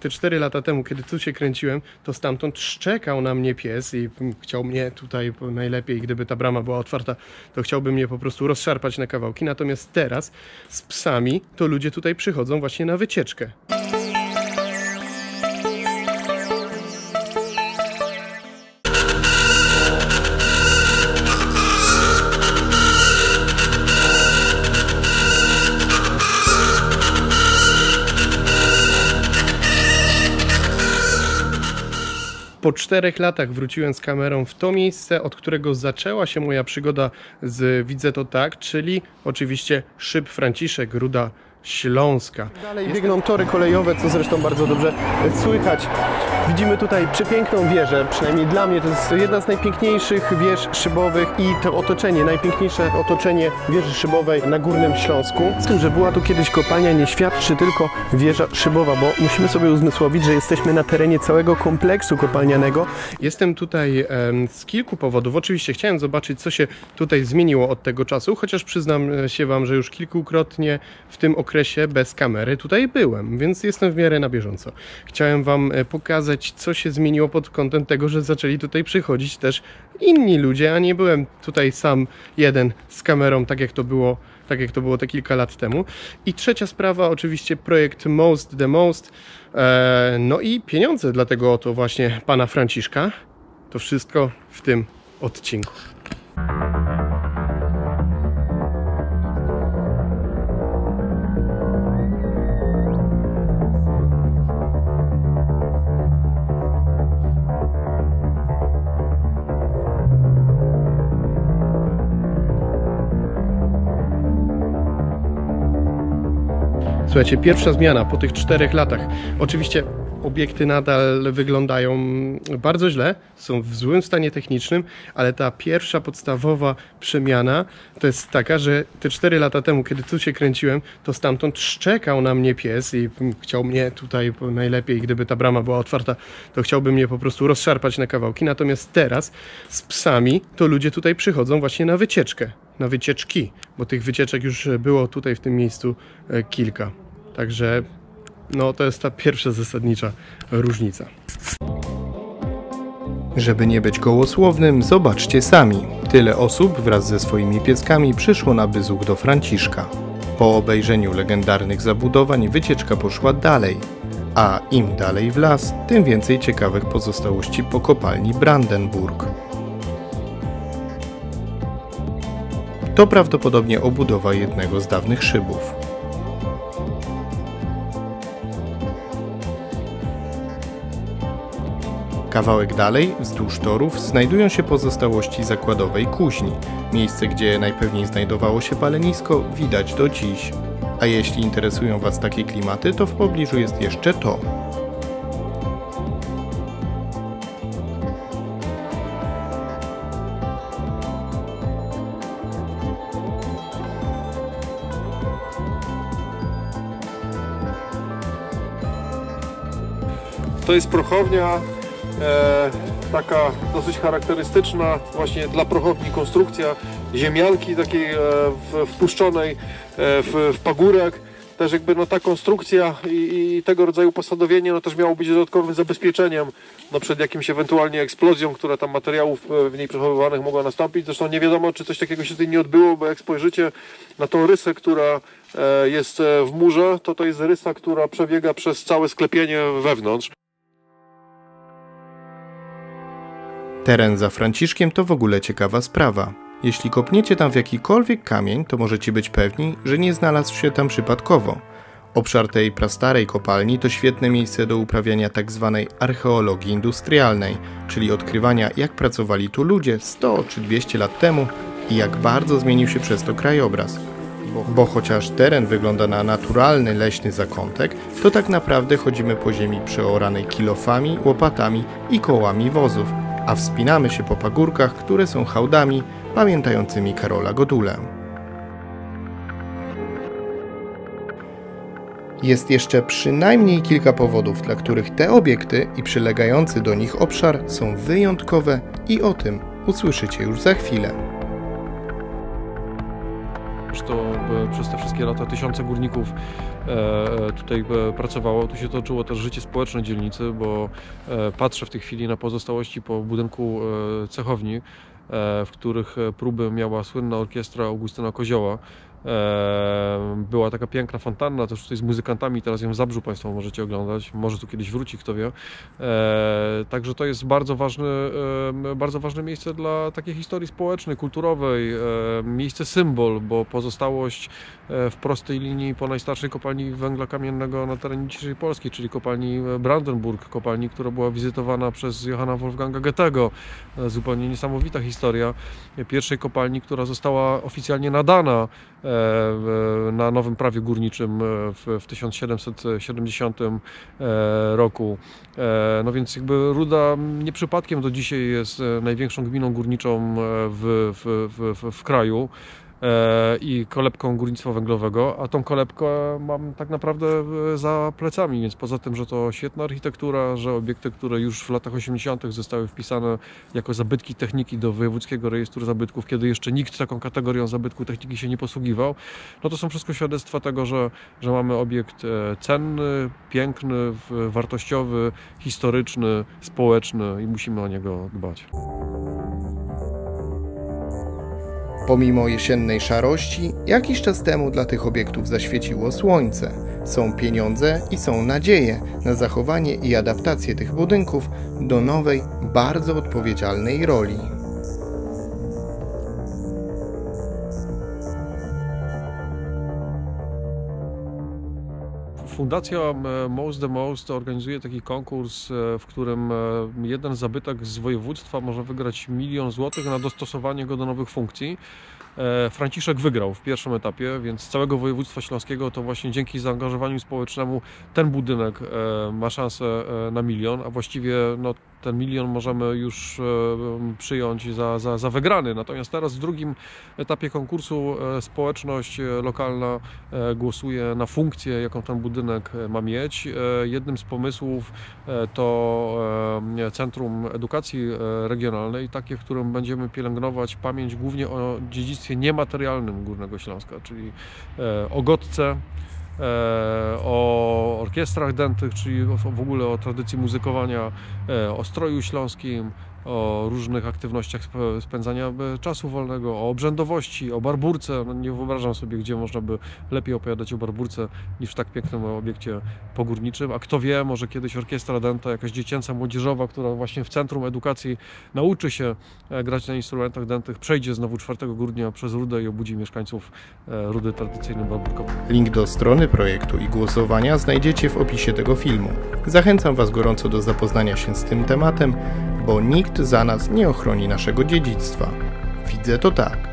Te 4 lata temu, kiedy tu się kręciłem, to stamtąd szczekał na mnie pies i chciał mnie tutaj najlepiej, gdyby ta brama była otwarta, to chciałby mnie po prostu rozszarpać na kawałki. Natomiast teraz z psami to ludzie tutaj przychodzą właśnie na wycieczkę. Po czterech latach wróciłem z kamerą w to miejsce, od którego zaczęła się moja przygoda z Widzę to tak, czyli oczywiście Szyb Franciszek, Ruda Śląska. Dalej biegną tory kolejowe, co zresztą bardzo dobrze słychać. Widzimy tutaj przepiękną wieżę, przynajmniej dla mnie to jest jedna z najpiękniejszych wież szybowych i to otoczenie, najpiękniejsze otoczenie wieży szybowej na Górnym Śląsku. Z tym, że była tu kiedyś kopalnia nie świadczy tylko wieża szybowa, bo musimy sobie uzmysłowić, że jesteśmy na terenie całego kompleksu kopalnianego. Jestem tutaj z kilku powodów. Oczywiście chciałem zobaczyć, co się tutaj zmieniło od tego czasu, chociaż przyznam e, się Wam, że już kilkukrotnie w tym okresie bez kamery tutaj byłem, więc jestem w miarę na bieżąco. Chciałem Wam e, co się zmieniło pod kątem tego, że zaczęli tutaj przychodzić też inni ludzie, a nie byłem tutaj sam jeden z kamerą, tak jak to było tak jak to było te kilka lat temu. I trzecia sprawa, oczywiście projekt Most the Most, e, no i pieniądze dla tego oto właśnie pana Franciszka. To wszystko w tym odcinku. Słuchajcie, pierwsza zmiana po tych czterech latach. Oczywiście obiekty nadal wyglądają bardzo źle, są w złym stanie technicznym, ale ta pierwsza podstawowa przemiana to jest taka, że te cztery lata temu, kiedy tu się kręciłem, to stamtąd szczekał na mnie pies i chciał mnie tutaj najlepiej, gdyby ta brama była otwarta, to chciałby mnie po prostu rozszarpać na kawałki. Natomiast teraz z psami to ludzie tutaj przychodzą właśnie na wycieczkę, na wycieczki, bo tych wycieczek już było tutaj w tym miejscu e, kilka. Także no to jest ta pierwsza zasadnicza różnica. Żeby nie być gołosłownym, zobaczcie sami. Tyle osób wraz ze swoimi pieskami przyszło na Byzuk do Franciszka. Po obejrzeniu legendarnych zabudowań wycieczka poszła dalej. A im dalej w las, tym więcej ciekawych pozostałości po kopalni Brandenburg. To prawdopodobnie obudowa jednego z dawnych szybów. Kawałek dalej, wzdłuż torów, znajdują się pozostałości zakładowej kuźni. Miejsce, gdzie najpewniej znajdowało się palenisko, widać do dziś. A jeśli interesują Was takie klimaty, to w pobliżu jest jeszcze to. To jest prochownia, e, taka dosyć charakterystyczna właśnie dla prochowni konstrukcja ziemianki takiej e, w, wpuszczonej e, w, w pagórek. Też jakby no ta konstrukcja i, i tego rodzaju posadowienie no też miało być dodatkowym zabezpieczeniem no przed jakimś ewentualnie eksplozją, która tam materiałów e, w niej przechowywanych mogła nastąpić. Zresztą nie wiadomo, czy coś takiego się tutaj nie odbyło, bo jak spojrzycie na tą rysę, która e, jest e, w murze, to to jest rysa, która przebiega przez całe sklepienie wewnątrz. Teren za Franciszkiem to w ogóle ciekawa sprawa. Jeśli kopniecie tam w jakikolwiek kamień, to możecie być pewni, że nie znalazł się tam przypadkowo. Obszar tej prastarej kopalni to świetne miejsce do uprawiania tzw. archeologii industrialnej, czyli odkrywania jak pracowali tu ludzie 100 czy 200 lat temu i jak bardzo zmienił się przez to krajobraz. Bo chociaż teren wygląda na naturalny leśny zakątek, to tak naprawdę chodzimy po ziemi przeoranej kilofami, łopatami i kołami wozów, a wspinamy się po pagórkach, które są hałdami pamiętającymi Karola Godulę. Jest jeszcze przynajmniej kilka powodów, dla których te obiekty i przylegający do nich obszar są wyjątkowe i o tym usłyszycie już za chwilę. Zresztą e, przez te wszystkie lata tysiące górników e, tutaj e, pracowało. Tu się toczyło też życie społeczne dzielnicy, bo patrzę w tej chwili na pozostałości po budynku cechowni, w których próby miała słynna orkiestra Augustyna Kozioła. E, Była taka piękna fontanna, też tutaj z muzykantami, teraz ją w Zabrzu Państwo możecie oglądać, może tu kiedyś wróci, kto wie. E, Także to jest bardzo ważne, e, bardzo ważne miejsce dla takiej historii społecznej, kulturowej, e, miejsce symbol, bo pozostałość e, w prostej linii po najstarszej kopalni węgla kamiennego na terenie dzisiejszej Polski, czyli kopalni Brandenburg, kopalni, która była wizytowana przez Johanna Wolfganga Goethego. E, Zupełnie niesamowita historia pierwszej kopalni, która została oficjalnie nadana e, na nowym prawie górniczym e, w, w 1770 e, roku. E, No więc jakby Ruda nie przypadkiem do dzisiaj jest e, największą gminą górniczą e, w, w, w, w, kraju e, i kolebką górnictwa węglowego, a tą kolebkę mam tak naprawdę e, za plecami, więc poza tym, że to świetna architektura, że obiekty, które już w latach 80. zostały wpisane jako zabytki techniki do Wojewódzkiego Rejestru Zabytków, kiedy jeszcze nikt taką kategorią zabytku techniki się nie posługiwał, no to są wszystko świadectwa tego, że, że mamy obiekt e, cenny, piękny, wartościowy, historyczny, społeczny i musimy o niego dbać. Pomimo jesiennej szarości, jakiś czas temu dla tych obiektów zaświeciło słońce. Są pieniądze i są nadzieje na zachowanie i adaptację tych budynków do nowej, bardzo odpowiedzialnej roli. Fundacja e, Most the Most organizuje taki konkurs, e, w którym e, jeden zabytek z województwa może wygrać milion złotych na dostosowanie go do nowych funkcji. Franciszek wygrał w pierwszym etapie, więc z całego województwa śląskiego to właśnie dzięki zaangażowaniu społecznemu ten budynek ma szansę na milion, a właściwie no, ten milion możemy już e, przyjąć za, za, za wygrany. Natomiast teraz w drugim etapie konkursu e, społeczność e, lokalna głosuje na funkcję, jaką ten budynek ma mieć. Jednym z pomysłów to Centrum Edukacji Regionalnej, takie, w którym będziemy pielęgnować pamięć głównie o dziedzictwie niematerialnym Górnego Śląska, czyli o Gotce, o orkiestrach dętych, czyli w ogóle o tradycji muzykowania, e, o stroju śląskim, o różnych aktywnościach sp- spędzania e, czasu wolnego, o obrzędowości, o barburce. No nie wyobrażam sobie, gdzie można by lepiej opowiadać o barburce niż w tak pięknym obiekcie pogórniczym. A kto wie, może kiedyś orkiestra dęta, jakaś dziecięca, młodzieżowa, która właśnie w Centrum Edukacji nauczy się e, grać na instrumentach dętych, przejdzie znowu 4 grudnia przez Rudę i obudzi mieszkańców e, Rudy tradycyjnym barburkowym. Link do strony projektu i głosowania znajdziecie w opisie tego filmu. Zachęcam Was gorąco do zapoznania się z tym tematem, bo nikt za nas nie ochroni naszego dziedzictwa. Widzę to tak.